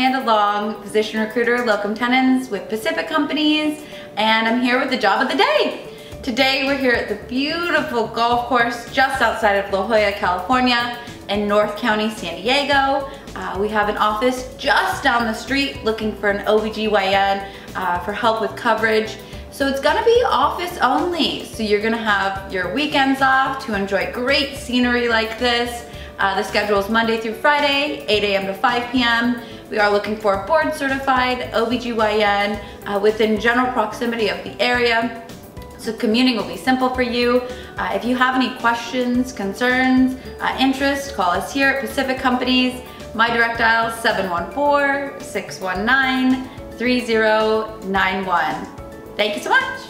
Amanda Long, physician recruiter, locum tenens with Pacific Companies, and I'm here with the job of the day. Today we're here at the beautiful golf course just outside of La Jolla, California in North County, San Diego. Uh, we have an office just down the street looking for an OBGYN uh, for help with coverage. So it's gonna be office only. So you're gonna have your weekends off to enjoy great scenery like this. Uh, the schedule is Monday through Friday, 8 a.m. to 5 p.m. We are looking for a board certified OBGYN uh, within general proximity of the area. So commuting will be simple for you. Uh, if you have any questions, concerns, uh, interest, call us here at Pacific Companies. My direct dial 714-619-3091. Thank you so much.